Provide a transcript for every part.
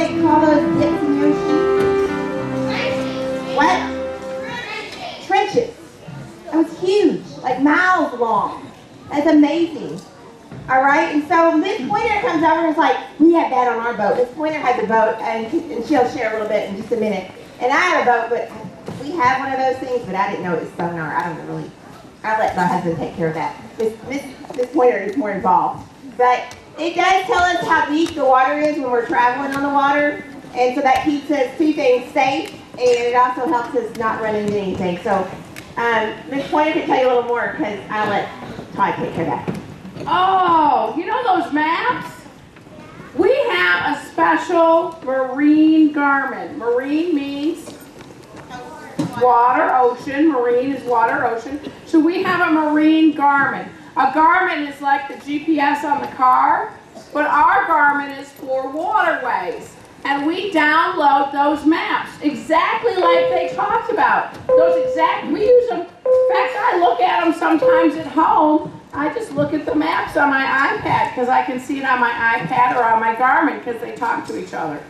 they call those dips in the ocean? What? Trenches. That was huge, like miles long. That's amazing. All right, and so Miss Pointer comes over and is like, we have that on our boat. Miss Pointer has a boat, and, and she'll share a little bit in just a minute. And I have a boat, but we have one of those things, but I didn't know it was sonar. I don't really, I let my husband take care of that. Miss, Miss, Miss Pointer is more involved. But it does tell us how deep the water is when we're traveling on the water, and so that keeps us two things safe, and it also helps us not run into anything. So um, Miss Pointer can tell you a little more because I let Todd take care of that. Oh, you know those maps? We have a special marine Garmin. Marine means water, ocean. Marine is water, ocean. So we have a marine Garmin. A Garmin is like the GPS on the car, but our Garmin is for waterways. And we download those maps exactly like they talked about. Those exact, we use them. In fact, I look at them sometimes at home. I just look at the maps on my iPad because I can see it on my iPad or on my Garmin because they talk to each other.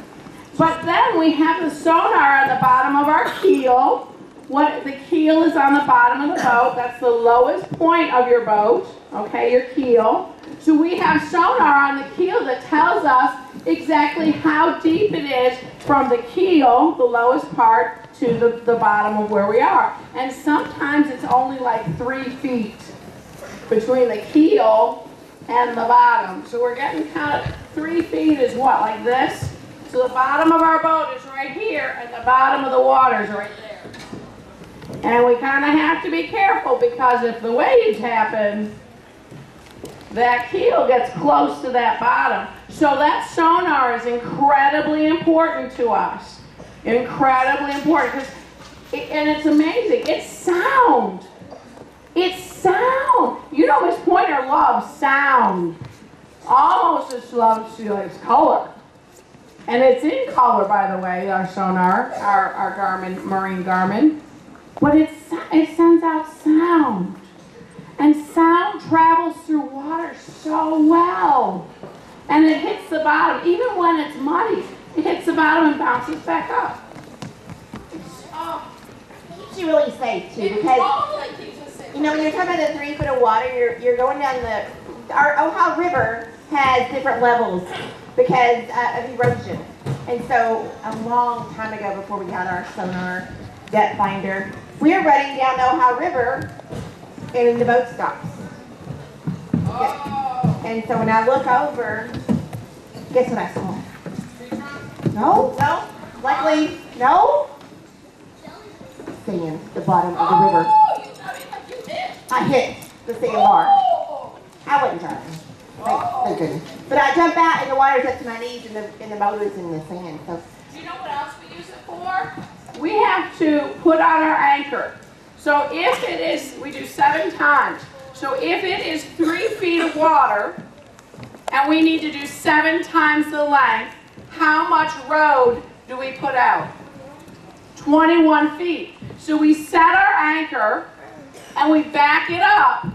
But then we have the sonar on the bottom of our keel. What the keel is on the bottom of the boat. That's the lowest point of your boat. Okay, your keel. So we have sonar on the keel that tells us exactly how deep it is from the keel, the lowest part, to the, the bottom of where we are. And sometimes it's only like three feet between the keel and the bottom. So we're getting kind of three feet is what, like this? So the bottom of our boat is right here and the bottom of the water is right there. And we kind of have to be careful because if the waves happen, that keel gets close to that bottom. So that sonar is incredibly important to us. Incredibly important. it- and it's amazing. It's sound. It's sound. You know Miss Pointer loves sound. Almost as loves she likes color. And it's in color, by the way, our sonar, our, our Garmin, Marine Garmin. But it's, it sends out sound. And sound travels through water so well. And it hits the bottom, even when it's muddy, it hits the bottom and bounces back up. Oh, keeps you really safe too it because totally keeps us safe. you know when you're talking about the three foot of water, you're you're going down the our Ohio River has different levels because uh, of erosion. And so a long time ago, before we got our sonar depth finder, we were running down the Ohio River, and the boat stops. Oh, And so when I look over, guess what I saw? No, no. Luckily, no. Sand, the bottom of the oh, river. Oh, you tell me like you did. I hit the sandbar. Oh. I wasn't driving. Thank, thank oh. goodness. But I jump out and the water's up to my knees and the, and the motor's in the sand. So Do you know what else we use it for? We have to put on our anchor. So if it is, we do seven times. So if it is three feet of water, and we need to do seven times the length, how much rode do we put out? 21 feet. So we set our anchor, and we back it up,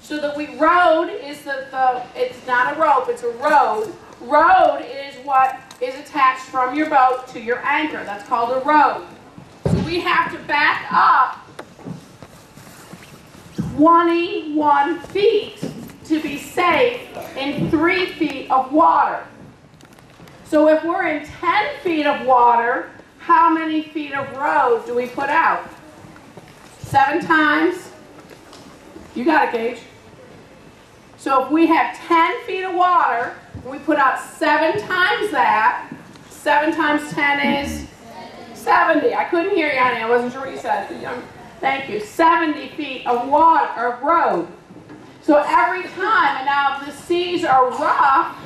so that we, rode is the, the, it's not a rope, it's a rode. Rode is what is attached from your boat to your anchor. That's called a rode. So we have to back up 21 feet to be safe in three feet of water. So if we're in 10 feet of water, how many feet of rode do we put out? Seven times? You got it, Gage. So if we have 10 feet of water, we put out seven times that, seven times 10 is 70. I couldn't hear you, honey. I wasn't sure what you said. Thank you. 70 feet of water, of rode. So every time, and now if the seas are rough,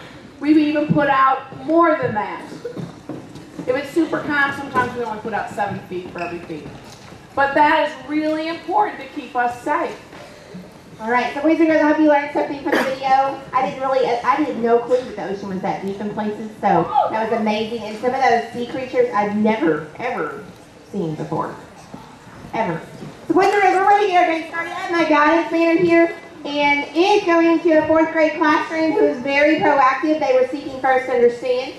we even put out more than that. If it's super calm, sometimes we only put out seven feet for every feet. But that is really important to keep us safe. All right, so boys and girls, I hope you learned something from the video. I didn't really, I had no clue that the ocean was that deep in places, so that was amazing. And some of those sea creatures I've never, ever seen before. Ever. So boys and girls, we're ready to get our day started. I have my guidance manner here, and is going to a fourth grade classroom who is very proactive. They were seeking first understand.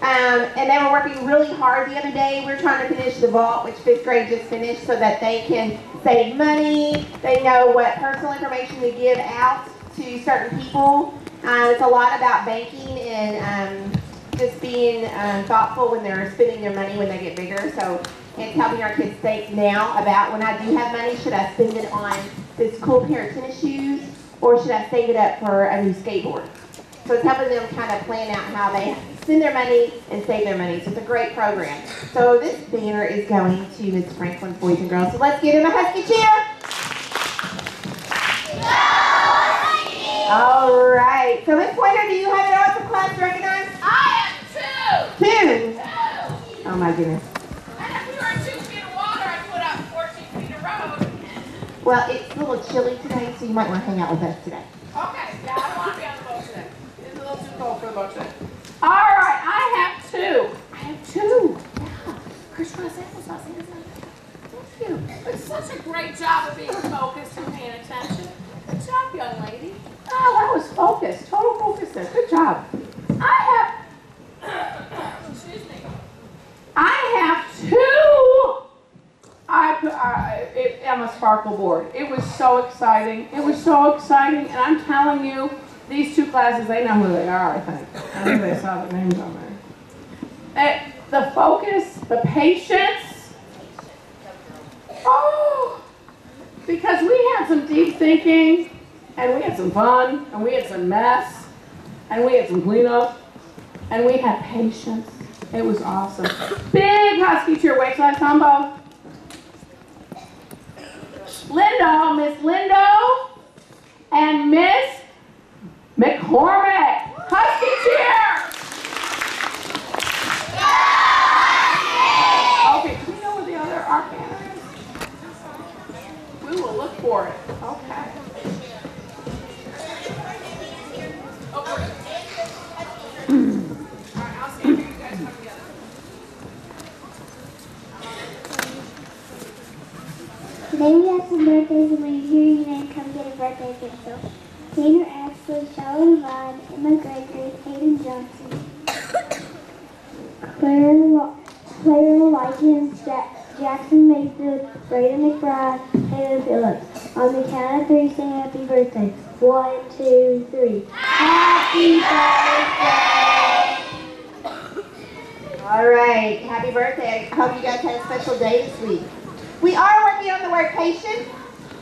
Um, and they were working really hard the other day. We are trying to finish the vault, which fifth grade just finished, so that they can save money. They know what personal information to give out to certain people. Uh, it's a lot about banking and um, just being um, thoughtful when they're spending their money when they get bigger. So it's helping our kids think now about when I do have money, should I spend it on this cool pair of tennis shoes or should I save it up for a new skateboard? So it's helping them kind of plan out how they spend their money and save their money. So it's a great program. So this banner is going to Ms. Franklin, Boys and Girls. So let's give them a husky cheer. All right. So Ms. Pointer, do you have it all for class to recognize? I have two. Two. Two. Oh my goodness. And if we were two feet of water, I'd put up 14 feet of rode. Well, it's a little chilly today, so you might want to hang out with us today. Okay, yeah, I don't want to be on the boat today. It's a little too cold for the boat today. All right, I have two. I have two. Yeah. Chris Rosette was not saying Thank you. It's such a great job of being focused and paying attention. Good job, young lady. Oh, that was focused. Total focus there. Good job. I have. Excuse me. I have two. I I, it, on a sparkle board. It was so exciting. It was so exciting, and I'm telling you, these two classes, they know who they are. I think. I think they saw the names on there. Eh, the focus, the patience. Oh, because we had some deep thinking, and we had some fun, and we had some mess, and we had some cleanup, and we had patience. It was awesome. Big husky cheer. Wait till combo. Lindo, Miss Lindo, and Miss McCormick. Husky cheer! Okay, do we know where the other is? We will look for it. Okay. You have some birthdays when you hear your name, come get a birthday gift. So, Ashley, Charlotte Vaughn, Emma Gregory, Hayden Johnson, Claire, Lo- Claire Jack- Jackson Mayfield, Braden McBride, Hayden Phillips. On the count of three, say happy birthday. One, two, three. Happy birthday! All right. Happy birthday. I hope you guys had a special day this week. We are working on the word patient,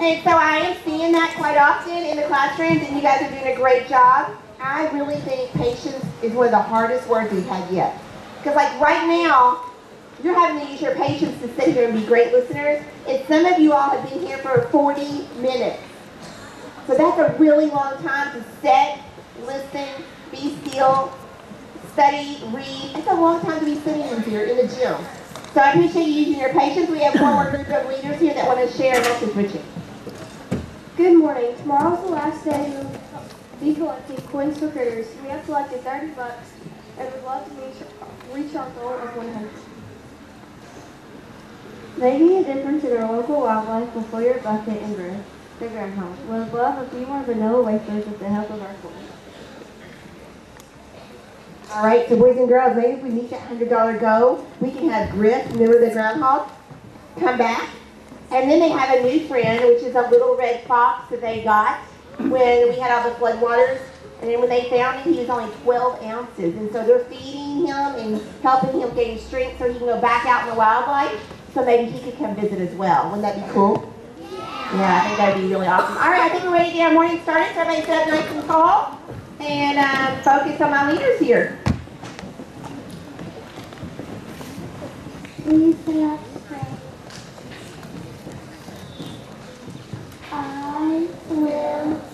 and so I am seeing that quite often in the classrooms, and you guys are doing a great job. I really think patience is one of the hardest words we've had yet. Because like right now, you're having to use your patience to sit here and be great listeners, and some of you all have been here for 40 minutes. So that's a really long time to sit, listen, be still, study, read. It's a long time to be sitting in here in the gym. So I appreciate you using your patience. We have one more group of leaders here that want to share a message with you. Good morning. Tomorrow's the last day to be collecting coins for critters. We have collected 30 bucks and would love to reach, our goal of 100. Making a difference in our local wildlife will fill your bucket and bring the groundhog. Would love a few more vanilla wafers with the help of our coins. All right, so boys and girls, maybe if we meet that hundred dollar goal, we can have Griff, remember the groundhog, come back. And then they have a new friend, which is a little red fox that they got when we had all the floodwaters. And then when they found him, he was only 12 ounces. And so they're feeding him and helping him gain strength so he can go back out in the wildlife. So maybe he could come visit as well. Wouldn't that be cool? Yeah, I think that'd be really awesome. All right, I think we're ready to get our morning started. So everybody sit up nice and tall and um, focus on my leaders here. Please say out to